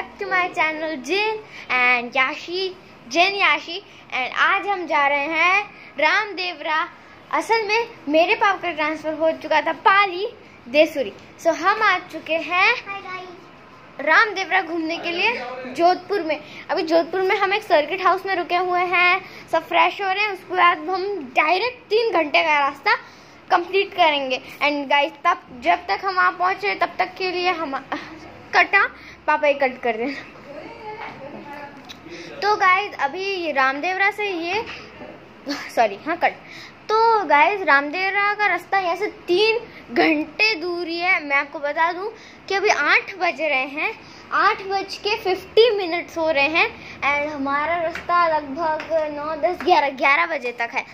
Back to my channel Jin and Yashi Jin Yashi and आज हम जा रहे हैं रामदेवरा। असल में मेरे पापा का ट्रांसफ़र हो चुका था पाली देसुरी। सो so, हम आ चुके हैं रामदेवरा घूमने के लिए जोधपुर में। अभी जोधपुर में हम एक सर्किट हाउस में रुके हुए हैं। सब फ्रेश हो रहे हैं उसके बाद हम डायरेक्ट तीन घंटे का रास्ता कंप्लीट करेंगे। एंड गाइस तब जब तक हम वहाँ पहुँचे तब तक के लिए हम कटा। पापा ही कट कर रहे तो गाइस अभी रामदेवरा से ये सॉरी हाँ कट। तो गाइस रामदेवरा का रास्ता यहाँ से तीन घंटे दूरी है। मैं आपको बता दूँ कि अभी आठ बज रहे हैं। आठ बज के फिफ्टी मिनट्स हो रहे हैं एंड हमारा रास्ता लगभग नौ, दस, ग्यारह ग्यारह बजे तक है।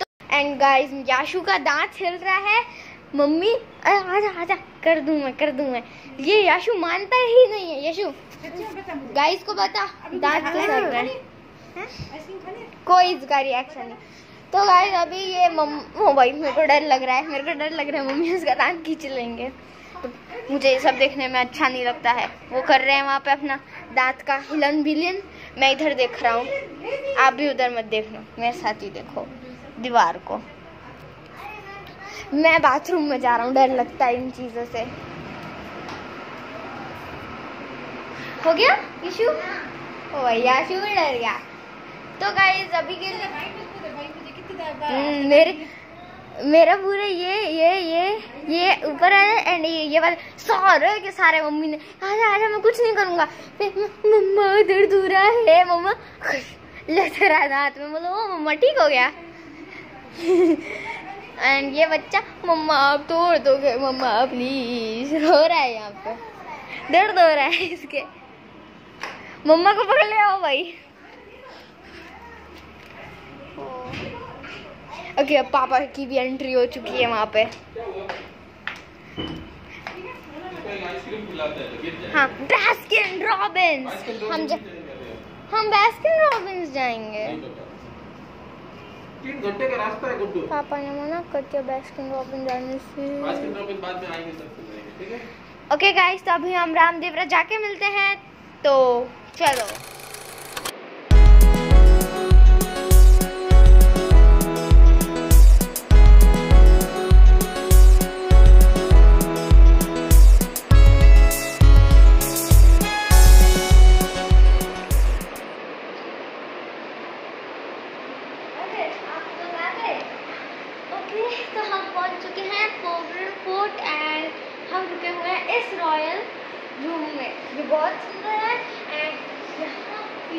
तो एंड गाइस याशु का दांत हिल रहा है। मम्मी आजा आजा कर दूँ मैं कर दूँ मैं। ये यशु मानता ही नहीं है यशु। गाइस को बता दांत तो सर रहा है? कोई इसका रिएक्शन नहीं। तो गाइस अभी ये मम्मी भाई मेरे को डर लग रहा है मेरे को डर लग रहा है मम्मी उसका दांत खींच लेंगे। तो मुझे ये सब देखने में अच्छा नहीं लगता है। वो कर रहे हैं वहाँ पे अपना दांत का हिलन बिलन मैं इधर देख रहा हूँ। आप भी उधर मत देखना मेरे साथ ही देखो दीवार को। मैं बाथरूम में जा रहा हूँ डर लगता है इन चीज़ों से। हो गया इशू ओ भैया शू डर गया। तो गाइस अभी के लिए हम्म, मेरे मेरा पूरा ये ये ये ये ऊपर है एंड ये ये वाले सारे के सारे मम्मी ने आजा आजा मैं कुछ नहीं करूँगा। मम्मा दर्द हो रहा है मम्मा। लेते रहा हाथ में बोलो मम्मा ठीक हो गया? एंड ये बच्चा मम्मा आप तोड़ दोगे मम्मा प्लीज़ रो रहा है यहाँ पे। दर्द हो रहा है इसके। मम्मा को पकड़ ले आओ भाई। ओके अब पापा की भी एंट्री हो चुकी है वहाँ पे। हाँ बैस्किन रॉबिन्स हम जा, हम बैस्किन रॉबिन्स जाएँगे। तीन घंटे का रास्ता है गुड्डू। पापा ने मना कर दिया बैस्किन रॉबिन जाने से। बास्किन रॉबिन बाद में आएँगे सब जाएँगे ठीक है? ओके गाइस तो अभी हम रामदेवरा जाके मिलते हैं तो चलो।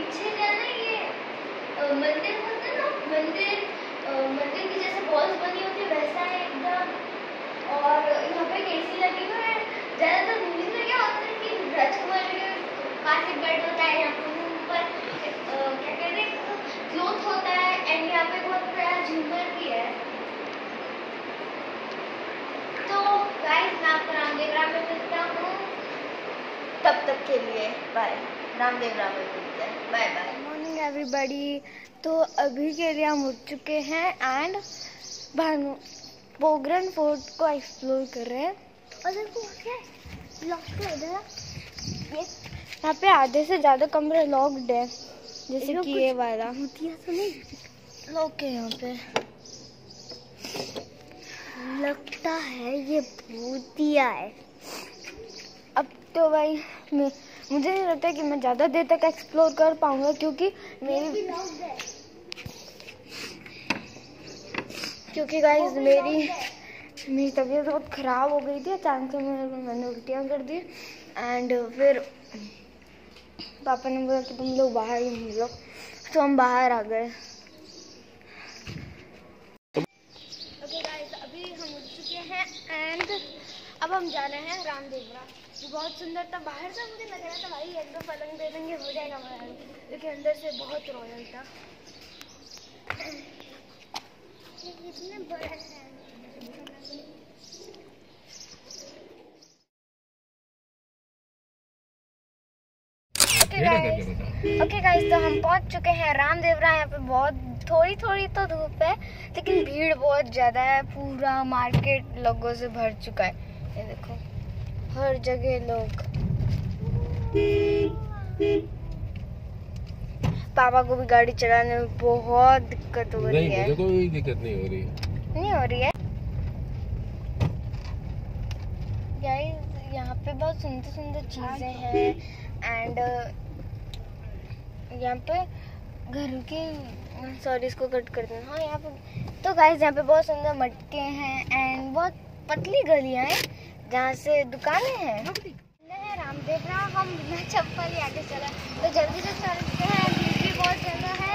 पीछे है ना ये मंदिर होते हैं ना, मंदिर मंदिर की जैसे वॉल्स बनी होती है, वैसा है एकदम। और यहाँ पे एसी लगी हुई है। ज़्यादातर मूवीज़ में क्या होता है कि राजकुमार के पास बेड होता है, यहाँ पे ऊपर क्या कहते हैं क्लोथ होता है एंड यहाँ पे बहुत बड़ा झूमर भी है। तो गाइस मैं आपको में हूँ तब तक के लिए। बाय रामदेवरा में मिलते हैं बाय बाय मॉर्निंग एवरीबॉडी तो अभी के लिए हम उठ चुके हैं एंड भानु पोगरन फोर्ट को एक्सप्लोर कर रहे हैं। और देखो क्या लॉक तो इधर। ये यहाँ पे आधे से ज़्यादा कमरे लॉक्ड है जैसे कि ये वाला। भूतिया तो नहीं। लॉक है यहाँ पे। लगता है ये भूतिया है। तो भाई मैं मुझे नहीं लगता कि मैं ज़्यादा देर तक एक्सप्लोर कर पाऊँगा क्योंकि मेरी क्योंकि गाइस मेरी मेरी तबीयत बहुत ख़राब हो गई थी अचानक से मैंने मैंने उल्टियाँ कर दी। एंड फिर पापा ने बोला कि तुम लोग बाहर ही मिलो तो हम बाहर आ गए ओके गाइस अभी हम उठ चुके हैं एंड अब हम जा रहे हैं रामदेवरा। जो बहुत सुंदर था बाहर से मुझे लग रहा था भाई एक दो पलंग दे देंगे हो जाएगा हमारा लेकिन अंदर से बहुत रॉयल था। कितना बड़ा ओके गाइस तो हम पहुँच चुके हैं रामदेवरा। यहाँ पे बहुत थोड़ी थोड़ी तो धूप है लेकिन भीड़ बहुत ज़्यादा है। पूरा मार्केट लोगों से भर चुका है। ये देखो हर जगह लोग। पापा को भी गाड़ी चलाने में बहुत दिक्कत हो रही है। मुझे कोई दिक्कत नहीं हो रही है। नहीं हो रही है? गाइस यहाँ पे बहुत सुंदर सुंदर चीज़ें हैं एंड यहाँ पे घर के सॉरी इसको कट कर देना हाँ यहाँ पे तो गाइस यहाँ पे बहुत सुंदर मटके हैं एंड बहुत पतली गलियाँ हैं। जहाँ से दुकाने हैं। है रामदेवरा हम बिना चप्पल ही आगे चला तो जल्दी से चलते हैं, भीड़ भी बहुत ज़्यादा है।